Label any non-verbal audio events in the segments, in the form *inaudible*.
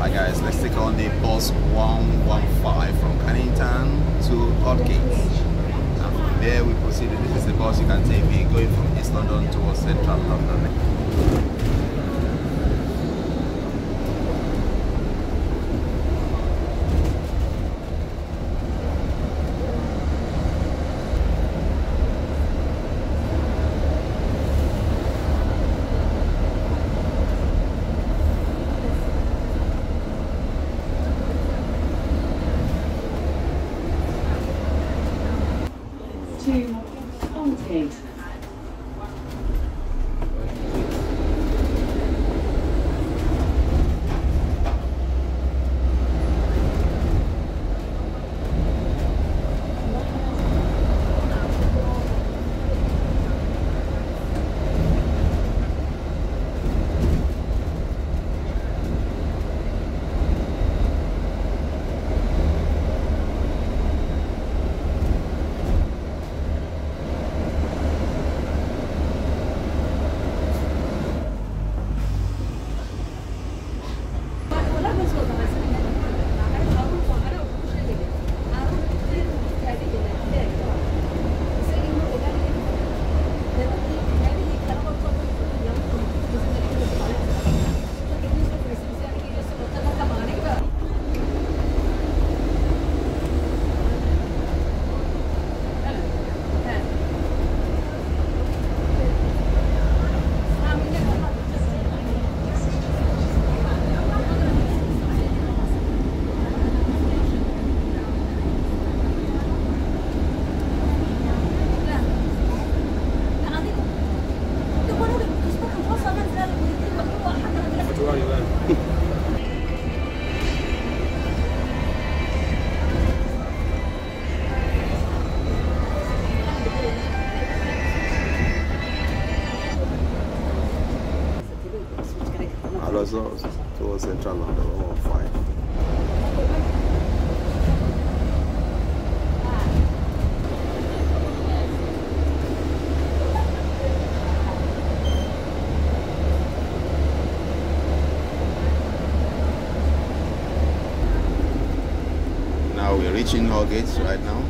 Hi guys, let's take on the bus 115 from Canning Town to Aldgate. And from there we proceed. This is the bus you can take me going from East London towards Central London. Reaching Aldgate right now.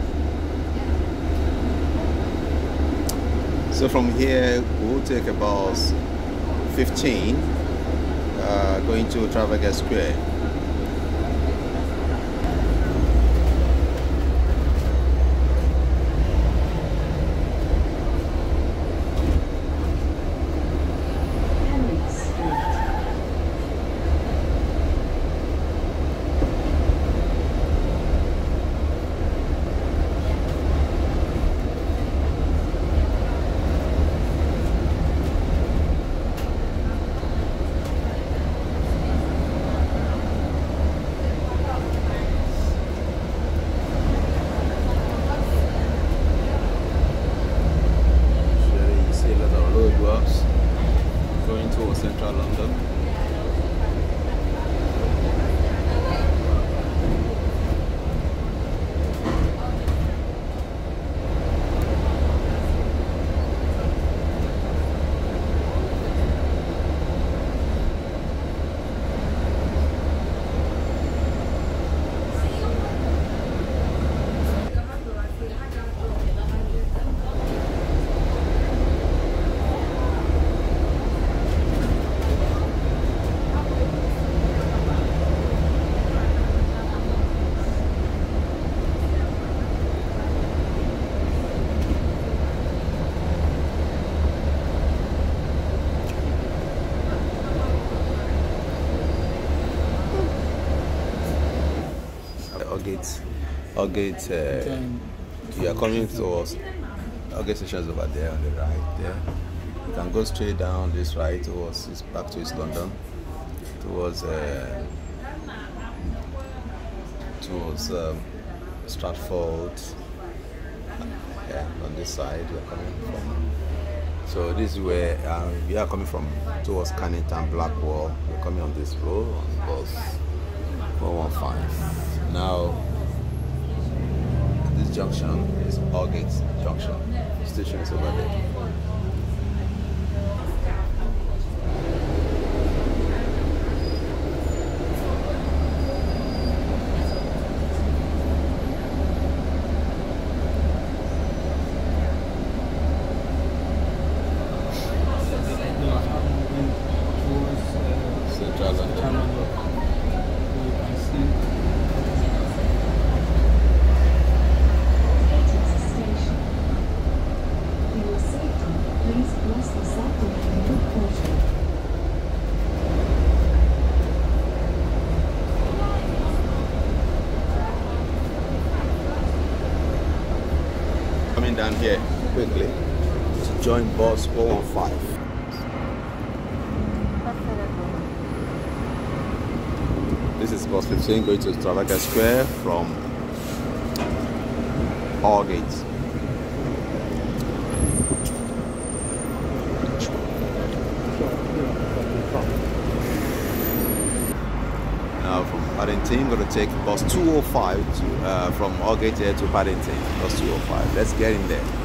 So from here we'll take a bus 15 uh, going to Trafalgar Square. Henry Street. Here you see a lot of roadworks going towards central London. Aldgate, Aldgate, uh, you are coming towards Aldgate station is over there on the right there. You can go straight down this right towards back to East London, towards uh, towards um, Stratford. Yeah, on this side you're coming from. So this is where um, we are coming from towards Canning Town, Blackwall. We're coming on this road on bus 115. Now, junction is Aldgate Junction. Station is over there. turn here quickly to join bus 415. This is bus 15 going to Trafalgar Square from Aldgate. Now from Paddington, going to take bus 205 to, uh, from Aldgate here to Paddington. Bus 205. Let's get in there.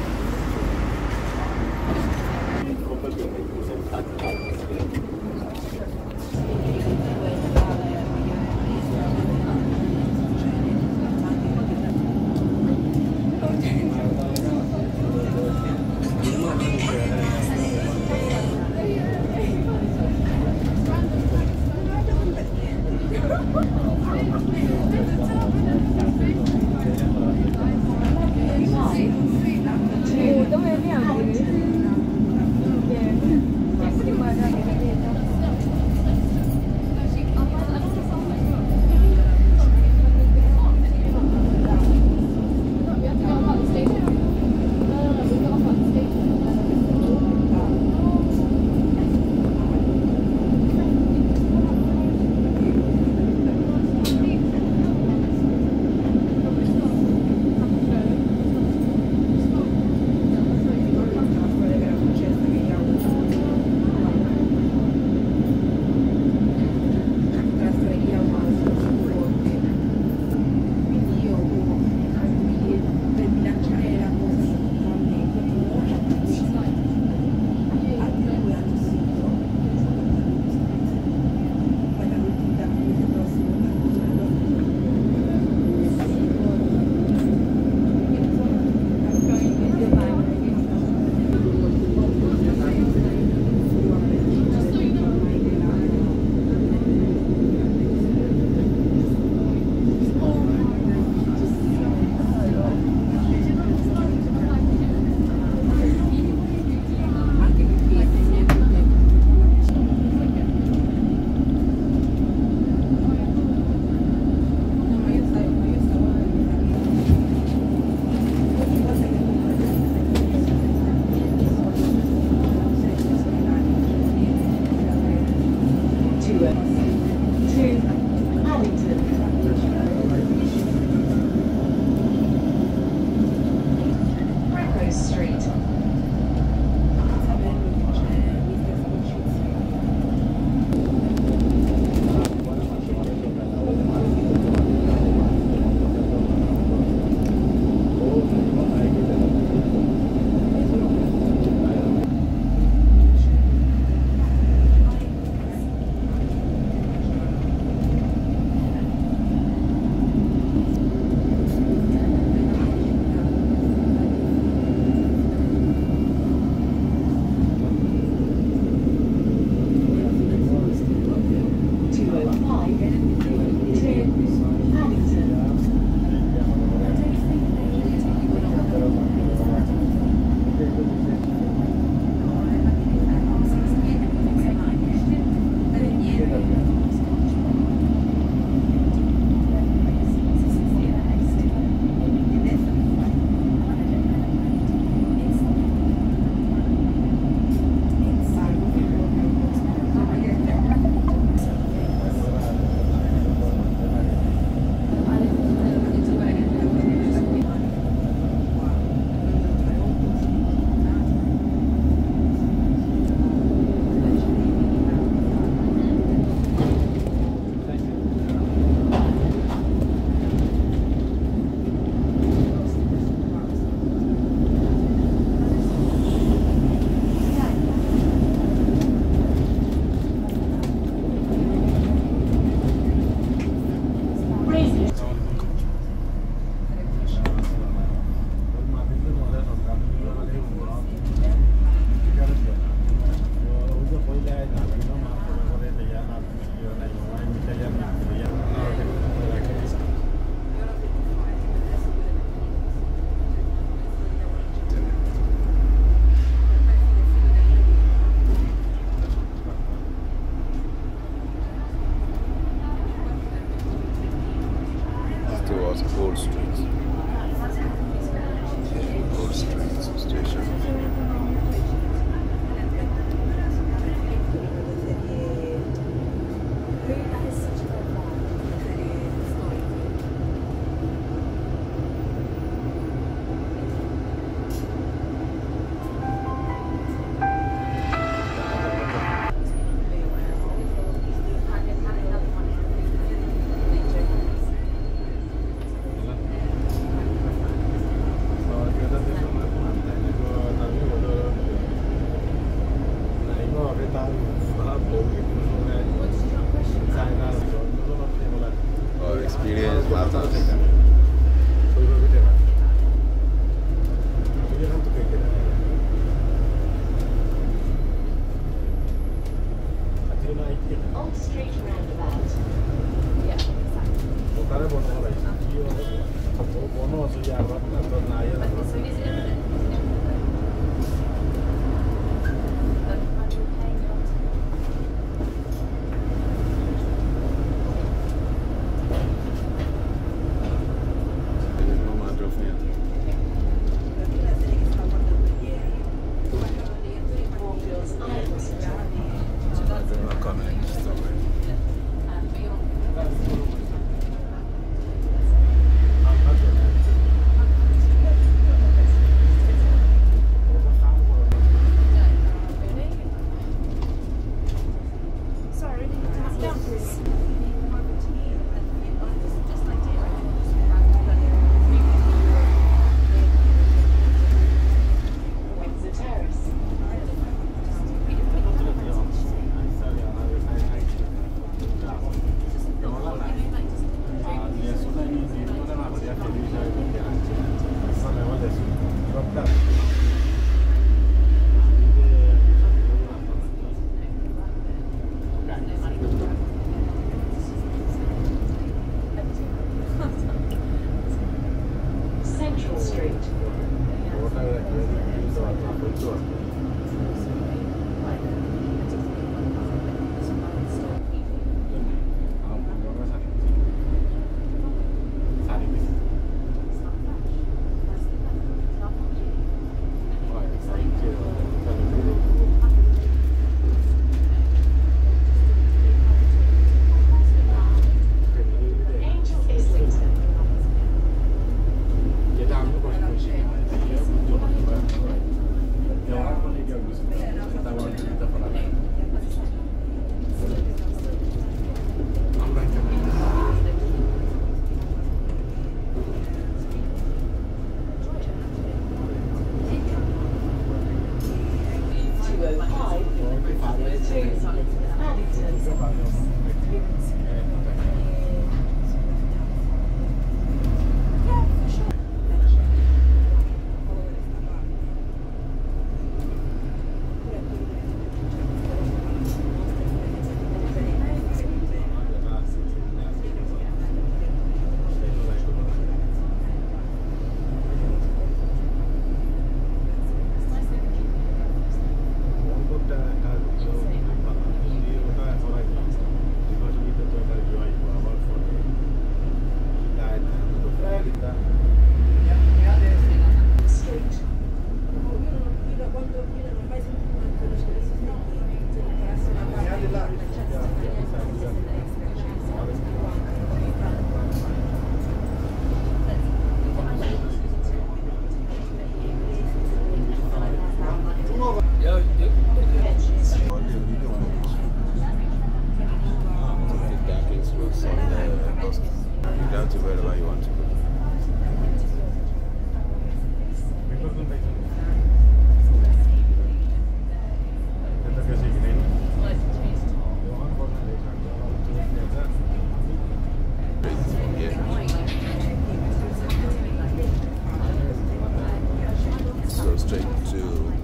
Paladin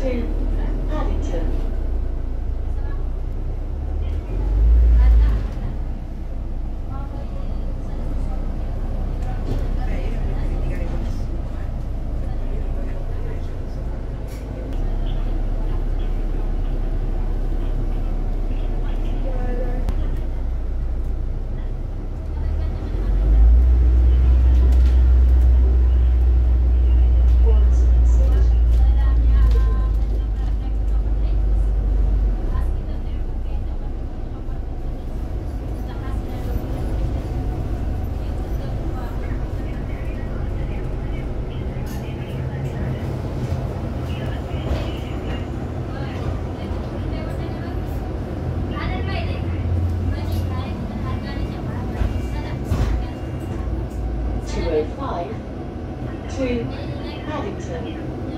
too. to Paddington.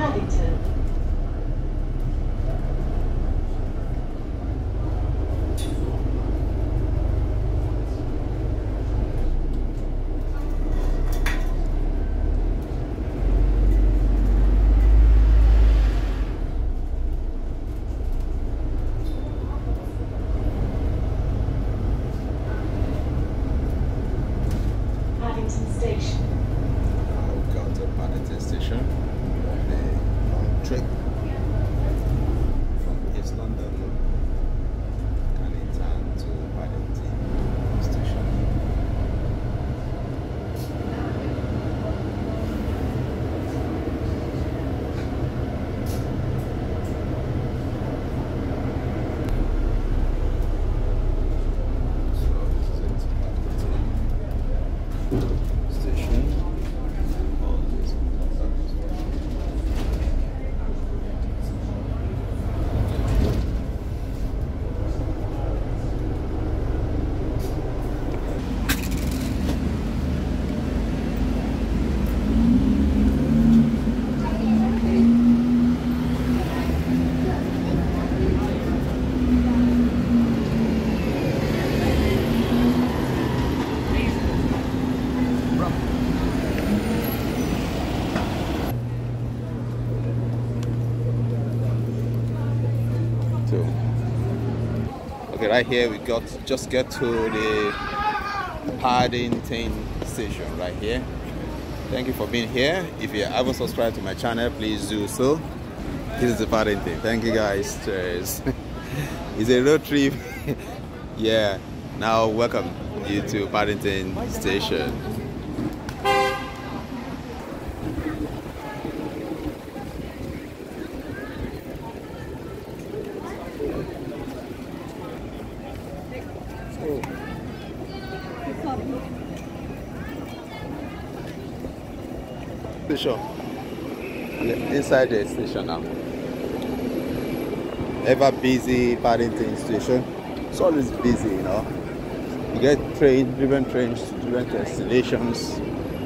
Paddington. Paddington Station. I've got to Paddington Station. The long trip from East London, Canning Town to Paddington Station. So this is it, Paddington station. All this service. So, okay, right here we got just get to the Paddington station right here. Thank you for being here. If you haven't subscribed to my channel, please do so. This is the Paddington. Thank you guys. Cheers. *laughs* it's a road trip. *laughs* yeah. Now welcome you to Paddington station. Station. Inside the station now. Ever busy Paddington station. It's always busy, you know. You get train, different trains to different destinations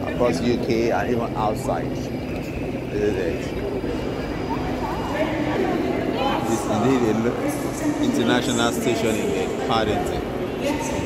across UK and even outside. This is it. Is indeed a lo- international station in Paddington.